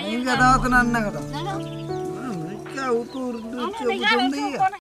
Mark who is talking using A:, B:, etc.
A: Ini kata aku nanda
B: kata. Mereka utuh untuk